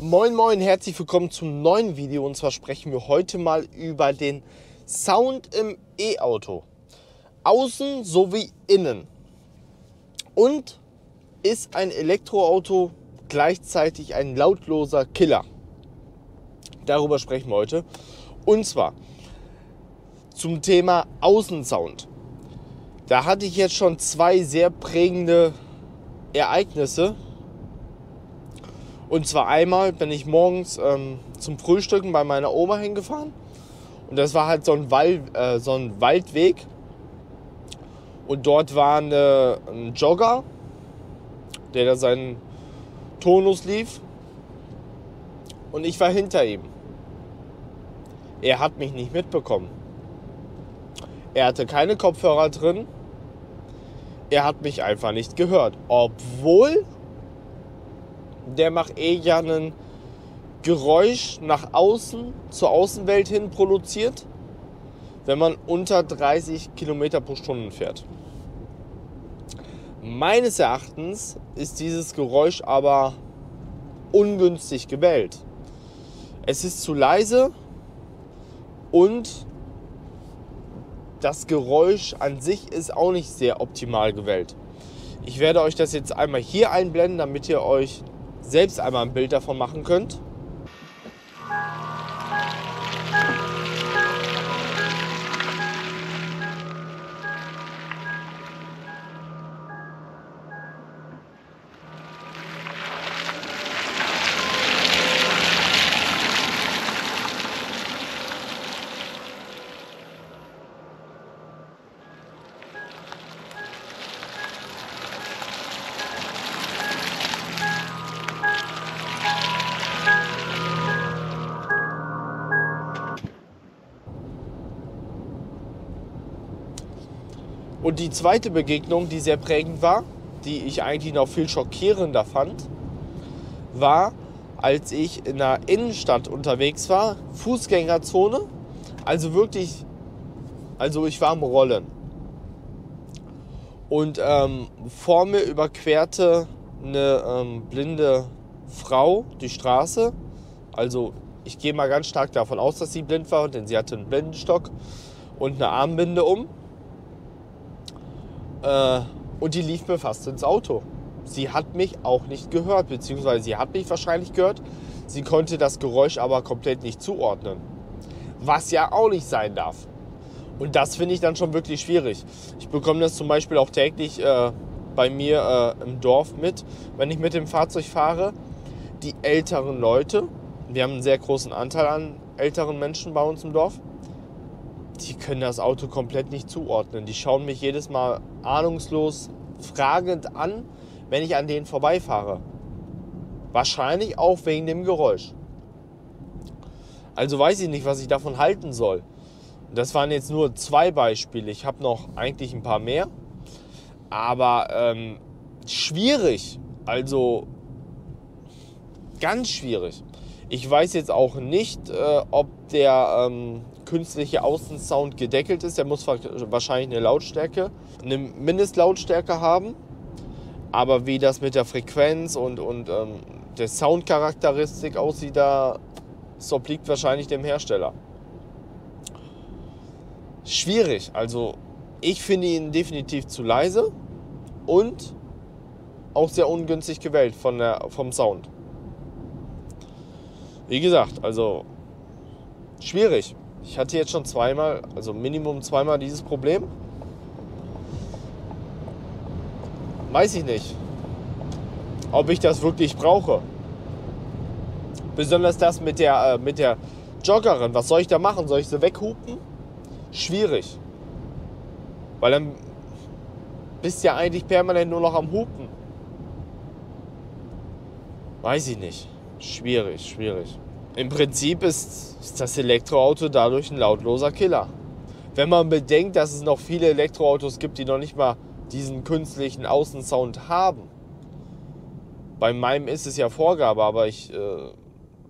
Moin Moin, herzlich willkommen zum neuen Video und zwar sprechen wir heute mal über den Sound im E-Auto. Außen sowie innen. Und ist ein Elektroauto gleichzeitig ein lautloser Killer? Darüber sprechen wir heute. Und zwar zum Thema Außensound. Da hatte ich jetzt schon zwei sehr prägende Ereignisse. Und zwar einmal bin ich morgens ähm, zum Frühstücken bei meiner Oma hingefahren. Und das war halt so ein, Wald, äh, so ein Waldweg. Und dort war eine, ein Jogger, der da seinen Tonus lief. Und ich war hinter ihm. Er hat mich nicht mitbekommen. Er hatte keine Kopfhörer drin. Er hat mich einfach nicht gehört. Obwohl der macht eh ja ein Geräusch nach außen, zur Außenwelt hin produziert, wenn man unter 30 Kilometer pro Stunde fährt. Meines Erachtens ist dieses Geräusch aber ungünstig gewählt. Es ist zu leise und das Geräusch an sich ist auch nicht sehr optimal gewählt. Ich werde euch das jetzt einmal hier einblenden, damit ihr euch selbst einmal ein Bild davon machen könnt. Und die zweite Begegnung, die sehr prägend war, die ich eigentlich noch viel schockierender fand, war, als ich in der Innenstadt unterwegs war, Fußgängerzone, also wirklich, also ich war am Rollen. Und ähm, vor mir überquerte eine ähm, blinde Frau die Straße. Also ich gehe mal ganz stark davon aus, dass sie blind war, denn sie hatte einen Blindenstock und eine Armbinde um. Äh, und die lief mir fast ins Auto. Sie hat mich auch nicht gehört, beziehungsweise sie hat mich wahrscheinlich gehört. Sie konnte das Geräusch aber komplett nicht zuordnen. Was ja auch nicht sein darf. Und das finde ich dann schon wirklich schwierig. Ich bekomme das zum Beispiel auch täglich äh, bei mir äh, im Dorf mit, wenn ich mit dem Fahrzeug fahre. Die älteren Leute, wir haben einen sehr großen Anteil an älteren Menschen bei uns im Dorf, die können das Auto komplett nicht zuordnen. Die schauen mich jedes Mal ahnungslos, fragend an, wenn ich an denen vorbeifahre. Wahrscheinlich auch wegen dem Geräusch. Also weiß ich nicht, was ich davon halten soll. Das waren jetzt nur zwei Beispiele. Ich habe noch eigentlich ein paar mehr. Aber ähm, schwierig. Also ganz schwierig. Ich weiß jetzt auch nicht, äh, ob der ähm, künstliche Außensound gedeckelt ist. Der muss wahrscheinlich eine Lautstärke, eine Mindestlautstärke haben. Aber wie das mit der Frequenz und, und ähm, der Soundcharakteristik aussieht, da es obliegt wahrscheinlich dem Hersteller. Schwierig. Also ich finde ihn definitiv zu leise und auch sehr ungünstig gewählt von der, vom Sound. Wie gesagt, also schwierig. Ich hatte jetzt schon zweimal, also Minimum zweimal dieses Problem. Weiß ich nicht, ob ich das wirklich brauche. Besonders das mit der, äh, mit der Joggerin. Was soll ich da machen? Soll ich sie weghupen? Schwierig. Weil dann bist du ja eigentlich permanent nur noch am Hupen. Weiß ich nicht. Schwierig, schwierig. Im Prinzip ist, ist das Elektroauto dadurch ein lautloser Killer. Wenn man bedenkt, dass es noch viele Elektroautos gibt, die noch nicht mal diesen künstlichen Außensound haben. Bei meinem ist es ja Vorgabe, aber ich äh,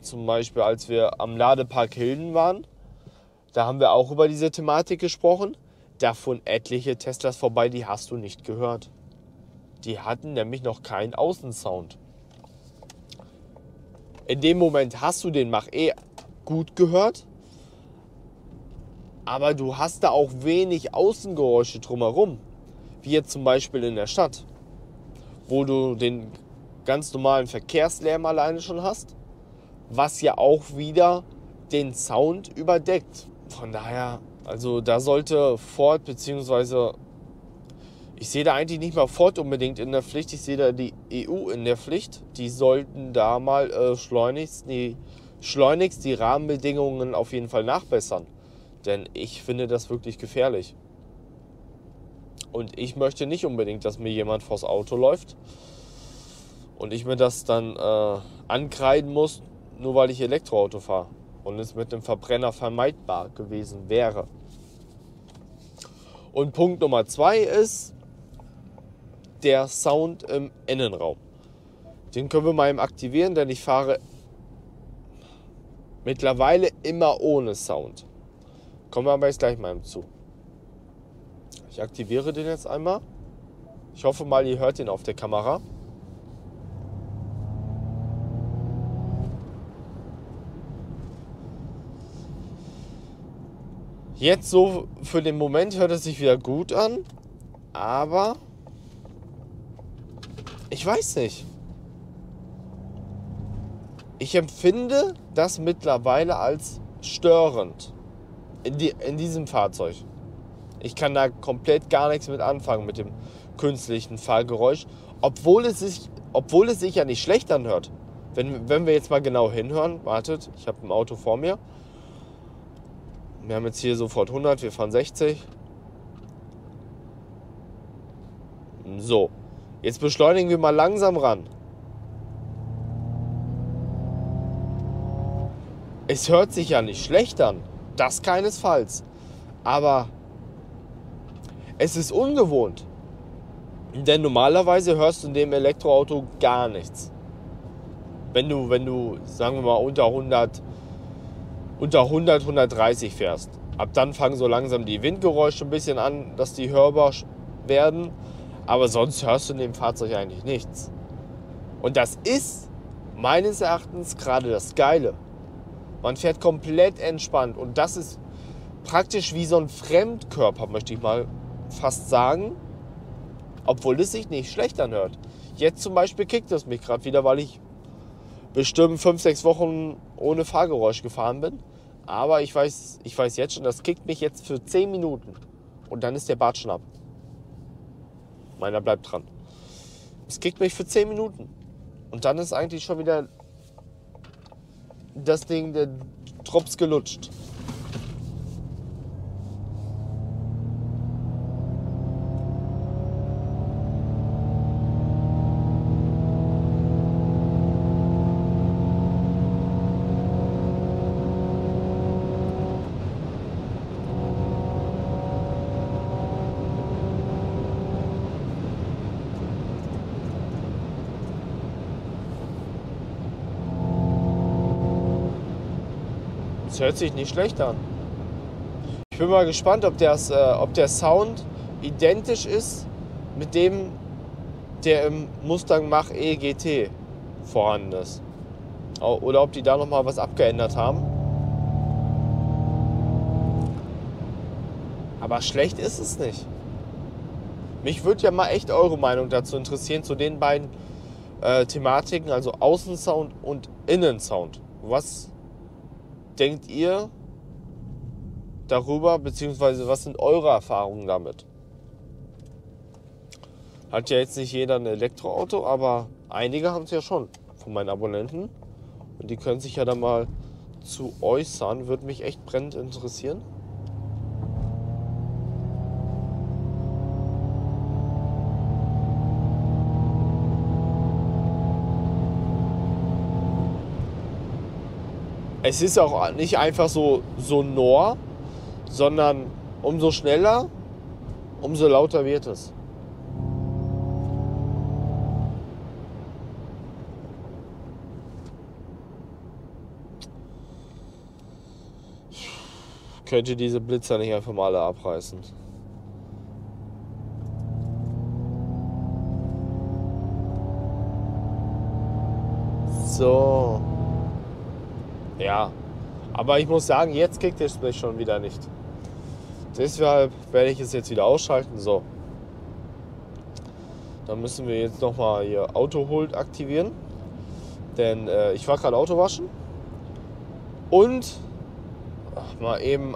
zum Beispiel, als wir am Ladepark Hilden waren, da haben wir auch über diese Thematik gesprochen. Da fuhren etliche Teslas vorbei, die hast du nicht gehört. Die hatten nämlich noch keinen Außensound. In dem Moment hast du den Mach E gut gehört, aber du hast da auch wenig Außengeräusche drumherum, wie jetzt zum Beispiel in der Stadt, wo du den ganz normalen Verkehrslärm alleine schon hast, was ja auch wieder den Sound überdeckt. Von daher, also da sollte Ford beziehungsweise ich sehe da eigentlich nicht mal Ford unbedingt in der Pflicht, ich sehe da die EU in der Pflicht. Die sollten da mal äh, schleunigst, die, schleunigst die Rahmenbedingungen auf jeden Fall nachbessern. Denn ich finde das wirklich gefährlich. Und ich möchte nicht unbedingt, dass mir jemand vors Auto läuft und ich mir das dann äh, ankreiden muss, nur weil ich Elektroauto fahre und es mit dem Verbrenner vermeidbar gewesen wäre. Und Punkt Nummer zwei ist, der Sound im Innenraum. Den können wir mal eben aktivieren, denn ich fahre mittlerweile immer ohne Sound. Kommen wir aber jetzt gleich mal zu. Ich aktiviere den jetzt einmal. Ich hoffe mal, ihr hört ihn auf der Kamera. Jetzt so für den Moment hört es sich wieder gut an, aber ich weiß nicht. Ich empfinde das mittlerweile als störend in, die, in diesem Fahrzeug. Ich kann da komplett gar nichts mit anfangen mit dem künstlichen Fahrgeräusch, obwohl es sich, obwohl es sich ja nicht schlecht anhört. Wenn, wenn wir jetzt mal genau hinhören, wartet, ich habe ein Auto vor mir. Wir haben jetzt hier sofort 100, wir fahren 60. So, Jetzt beschleunigen wir mal langsam ran. Es hört sich ja nicht schlecht an. Das keinesfalls. Aber es ist ungewohnt. Denn normalerweise hörst du in dem Elektroauto gar nichts. Wenn du, wenn du, sagen wir mal, unter 100, unter 100, 130 fährst. Ab dann fangen so langsam die Windgeräusche ein bisschen an, dass die hörbar werden. Aber sonst hörst du in dem Fahrzeug eigentlich nichts. Und das ist meines Erachtens gerade das Geile. Man fährt komplett entspannt und das ist praktisch wie so ein Fremdkörper, möchte ich mal fast sagen. Obwohl es sich nicht schlecht anhört. Jetzt zum Beispiel kickt es mich gerade wieder, weil ich bestimmt 5, 6 Wochen ohne Fahrgeräusch gefahren bin. Aber ich weiß, ich weiß jetzt schon, das kickt mich jetzt für 10 Minuten. Und dann ist der Bart schnapp. Meiner bleibt dran. Es kickt mich für 10 Minuten. Und dann ist eigentlich schon wieder das Ding, der Drops gelutscht. Hört sich nicht schlecht an. Ich bin mal gespannt, ob, das, äh, ob der Sound identisch ist mit dem, der im Mustang Mach E GT vorhanden ist. Oder ob die da nochmal was abgeändert haben. Aber schlecht ist es nicht. Mich würde ja mal echt eure Meinung dazu interessieren, zu den beiden äh, Thematiken, also Außensound und Innensound. Was denkt ihr darüber, beziehungsweise was sind eure Erfahrungen damit? Hat ja jetzt nicht jeder ein Elektroauto, aber einige haben es ja schon von meinen Abonnenten. Und die können sich ja da mal zu äußern. Würde mich echt brennend interessieren. Es ist auch nicht einfach so sonor, sondern umso schneller, umso lauter wird es. Könnte diese Blitzer nicht einfach mal alle abreißen. So. Ja. Aber ich muss sagen, jetzt kickt es mich schon wieder nicht. Deshalb werde ich es jetzt wieder ausschalten. So. Dann müssen wir jetzt nochmal hier Auto Hold aktivieren. Denn äh, ich war gerade Auto waschen. Und ach, mal eben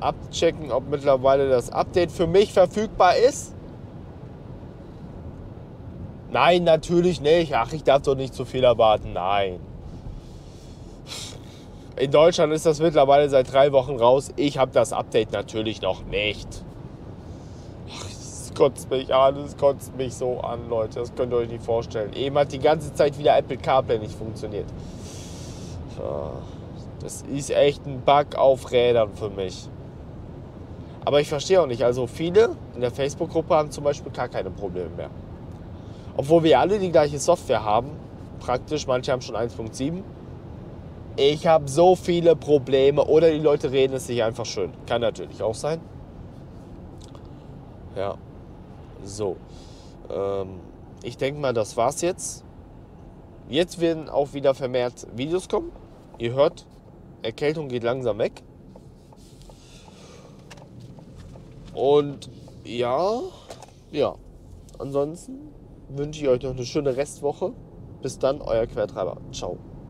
abchecken, ob mittlerweile das Update für mich verfügbar ist. Nein, natürlich nicht. Ach, ich darf doch nicht zu viel erwarten. Nein. In Deutschland ist das mittlerweile seit drei Wochen raus. Ich habe das Update natürlich noch nicht. Ach, das kotzt mich an, das kotzt mich so an, Leute. Das könnt ihr euch nicht vorstellen. Eben hat die ganze Zeit wieder Apple CarPlay nicht funktioniert. Das ist echt ein Bug auf Rädern für mich. Aber ich verstehe auch nicht. Also viele in der Facebook-Gruppe haben zum Beispiel gar keine Probleme mehr. Obwohl wir alle die gleiche Software haben. Praktisch, manche haben schon 1.7 ich habe so viele Probleme oder die Leute reden es sich einfach schön. Kann natürlich auch sein. Ja, so. Ähm, ich denke mal, das war's jetzt. Jetzt werden auch wieder vermehrt Videos kommen. Ihr hört, Erkältung geht langsam weg. Und ja, ja. Ansonsten wünsche ich euch noch eine schöne Restwoche. Bis dann, euer Quertreiber. Ciao.